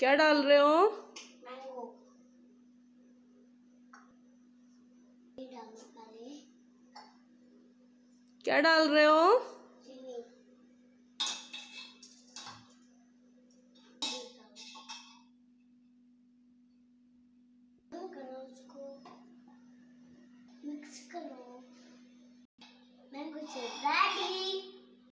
क्या डाल रहे हो? क्या डाल रहे हो? मिक्स करो। मैंगो से